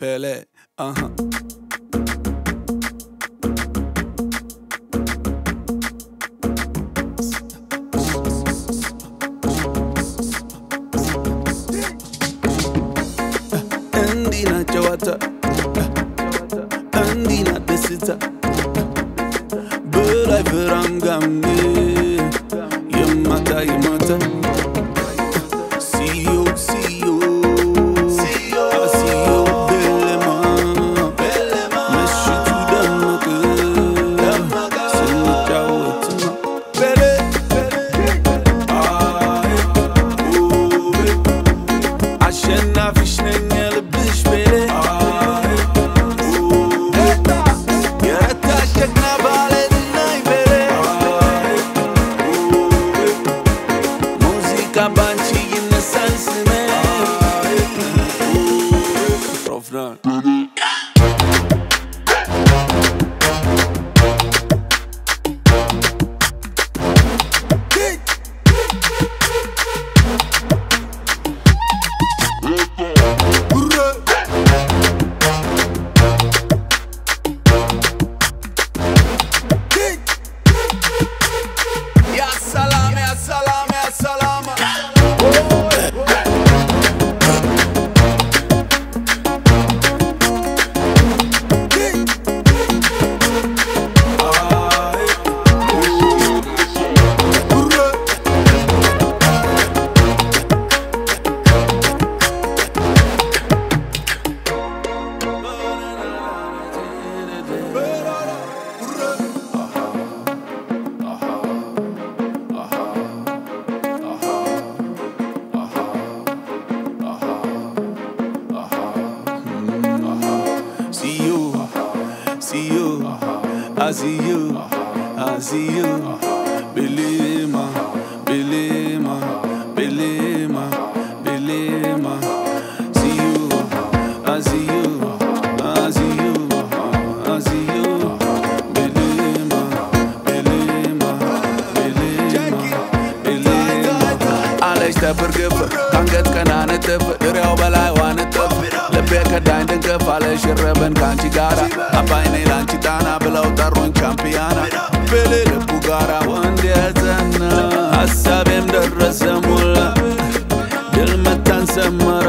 Pelé, aham. Uh -huh. Jawata, Andina Desita, Böl ay verangam değil. Afra. I see you, I see you. Believe me, believe me, believe me, believe me. See you, I see you, I see you, I see you. Believe me, believe me, believe me, believe me. Alej te përgjithë, kanë këtë kanë anë të përgjithë, ልቤ ከዳኝ ድንቅፍ አለ ሽረበን ከአንቺ ጋራ አባይኔ ላንቺ ጣና ብለው ጠሩኝ ቻምፒያና ቤሌ ልቡ ጋራ ወንድ የዘና ሀሳቤም ደረሰ ሞላ ድል መታን ሰመረ